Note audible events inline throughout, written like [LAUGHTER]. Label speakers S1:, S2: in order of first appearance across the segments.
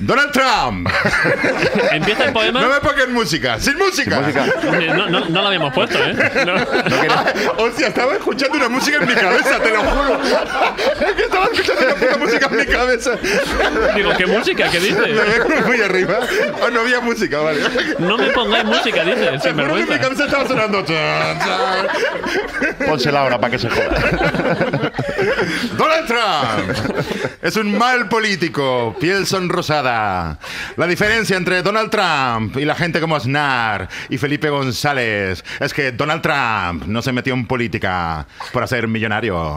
S1: Donald Trump. [LAUGHS]
S2: Empieza el poema.
S1: No me pongan música. Sin música.
S2: Eh, No, no, no lo habíamos puesto, ¿eh? No.
S1: Ah, hostia, estaba escuchando una música en mi cabeza, te lo juro. Es que estaba escuchando una puta música en mi cabeza.
S2: Digo, ¿qué música? ¿Qué dices?
S1: muy arriba. Oh, no había música, vale.
S2: No me pongáis música, dices,
S1: Te
S2: sin
S1: juro que en mi cabeza estaba sonando.
S3: Pónsela ahora para que se joda.
S1: Donald Trump es un mal político, piel sonrosada. La diferencia entre Donald Trump y la gente como Aznar y Felipe González es que Donald Trump no se metió en política para ser millonario.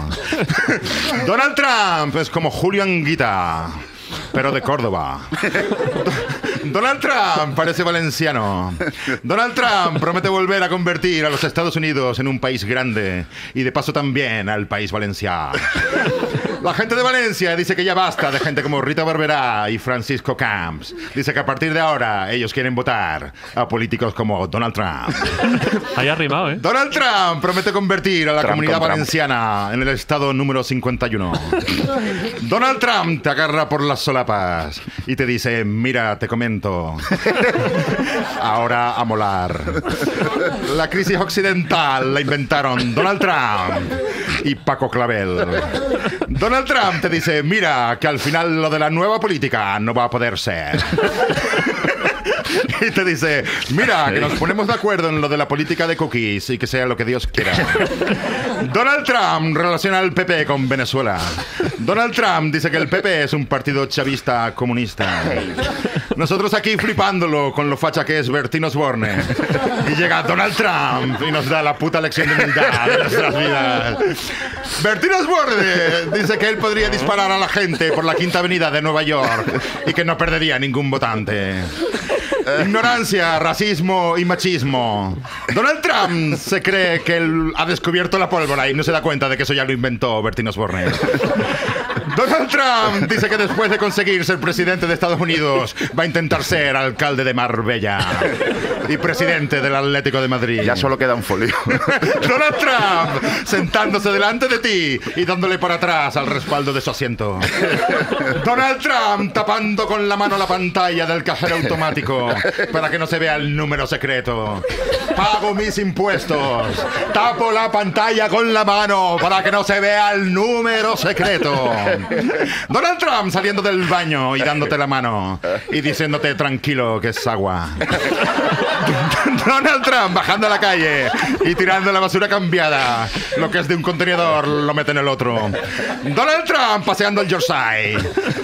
S1: [LAUGHS] Donald Trump es como Julio Anguita. Pero de Córdoba. Donald Trump parece valenciano. Donald Trump promete volver a convertir a los Estados Unidos en un país grande y de paso también al país valenciano. La gente de Valencia dice que ya basta de gente como Rita Barberá y Francisco Camps. Dice que a partir de ahora ellos quieren votar a políticos como Donald Trump. [LAUGHS]
S2: Ahí ha rimado, ¿eh?
S1: Donald Trump promete convertir a la
S3: Trump
S1: comunidad valenciana en el estado número 51. [LAUGHS] Donald Trump te agarra por las solapas y te dice, mira, te comento. Ahora a molar. La crisis occidental la inventaron Donald Trump y Paco Clavel. Donald Trump te dice, mira, que al final lo de la nueva política no va a poder ser. [LAUGHS] [LAUGHS] Y te dice, mira, que nos ponemos de acuerdo en lo de la política de cookies y que sea lo que Dios quiera. [LAUGHS] Donald Trump relaciona al PP con Venezuela. Donald Trump dice que el PP es un partido chavista comunista. Nosotros aquí flipándolo con lo facha que es Bertín Osborne. Y llega Donald Trump y nos da la puta lección de humildad de nuestras vidas. Bertín Osborne dice que él podría disparar a la gente por la quinta avenida de Nueva York y que no perdería ningún votante. [LAUGHS] Ignorancia, racismo y machismo. Donald Trump se cree que él ha descubierto la pólvora y no se da cuenta de que eso ya lo inventó Bertín Osborne. Donald Trump dice que después de conseguir ser presidente de Estados Unidos va a intentar ser alcalde de Marbella y presidente del Atlético de Madrid.
S3: Ya solo queda un folio. [LAUGHS]
S1: Donald Trump sentándose delante de ti y dándole para atrás al respaldo de su asiento. Donald Trump tapando con la mano la pantalla del cajero automático para que no se vea el número secreto. Pago mis impuestos. Tapo la pantalla con la mano para que no se vea el número secreto. [LAUGHS] Donald Trump saliendo del baño y dándote la mano y diciéndote tranquilo que es agua. [LAUGHS] Donald Trump bajando a la calle y tirando la basura cambiada. Lo que es de un contenedor lo mete en el otro. Donald Trump paseando el Yorkshire.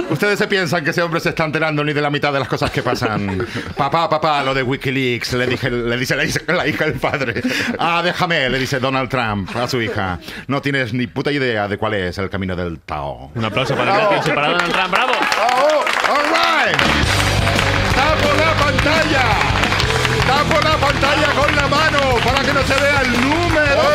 S1: Ustedes se piensan que ese hombre se está enterando ni de la mitad de las cosas que pasan. Papá, papá, lo de Wikileaks, le, dije, le dice la, hija- la hija del padre. Ah, déjame, le dice Donald Trump a su hija. No tienes ni puta idea de cuál es el camino del Tao.
S2: Un aplauso para el gracias y para Donald Trump. ¡Bravo!
S1: ¡Oh! ¡All right! ¡Tapo la pantalla! ¡Tapo la pantalla con la mano para que no se vea el número!